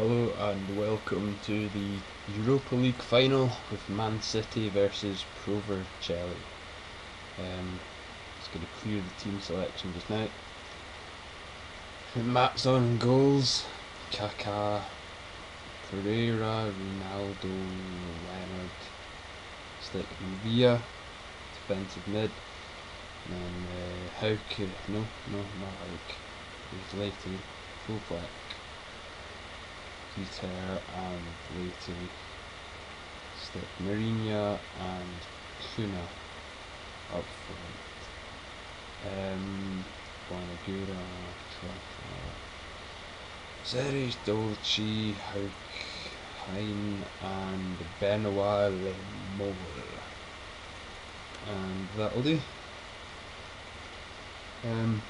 Hello and welcome to the Europa League final with Man City versus Pro Vercelli. Um, just going to clear the team selection just now. Matt's on goals, Kaká, Pereira, Ronaldo, Leonard, stick Villa, defensive mid, and then uh, Hauke, no, no, not Hauke, there's Leite, full flex. Peter and Leite, Stick Marina and Kuna up front. Um, Bonagura, Zeris, Dolce, Hein and Benoit Lemol. And that'll do. Um,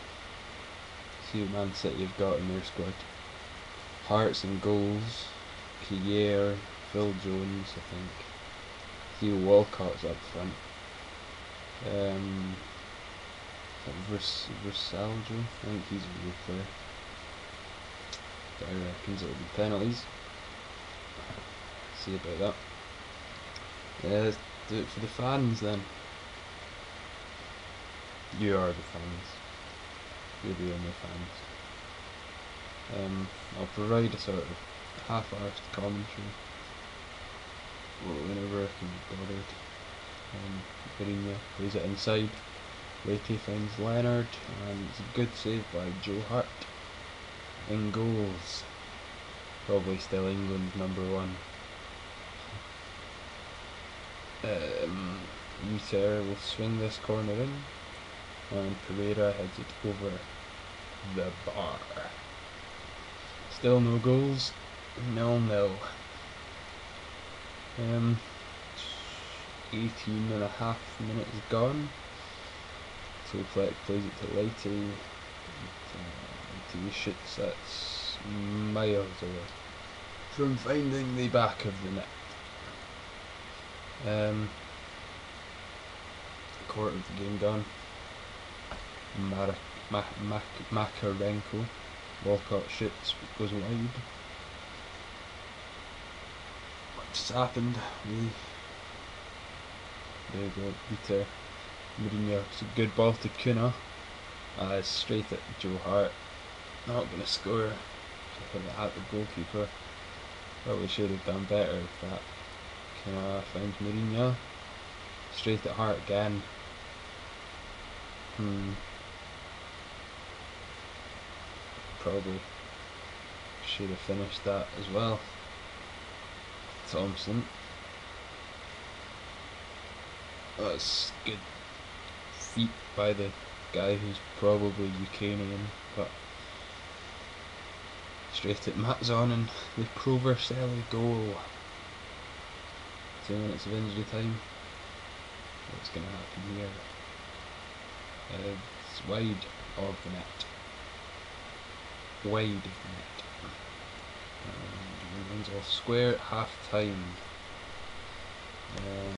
see what Man City have got in their squad. Hart's and goals. Kier, Phil Jones, I think. Theo Walcott's up front. Um, Vers Versaljo, I think he's a real player. I reckons it'll be penalties. See about that. Yeah, let's do it for the fans then. You are the fans. You're the only fans. Um, I'll provide a sort of half-arsed commentary whenever I can be bothered. Um, Mourinho plays it inside. Leite finds Leonard, and it's a good save by Joe Hart. In goals, probably still England number one. Um, Uter will swing this corner in, and Pereira heads it over the bar. Still no goals. Nil nil. Um, 18 and a half minutes gone. So plays it to Leite. Leite shoots that's miles away from finding the back of the net. Um, quarter of the game gone. Mar Mac Mac Makarenko Walcott shoots, goes wide. What just happened? We there you go, Peter Mourinho. It's a good ball to Kuna. Uh, straight at Joe Hart. Not gonna score. Put it at the goalkeeper. Probably should have done better if that Kuna finds Mourinho. Straight at Hart again. Hmm. Probably should have finished that as well. Thompson. That's good feet by the guy who's probably Ukrainian, but straight at Matzon and the Pro Vercelli goal. Two minutes of injury time. What's going to happen here? Uh, it's wide of the net wide of net. And remains all square at half time. Um,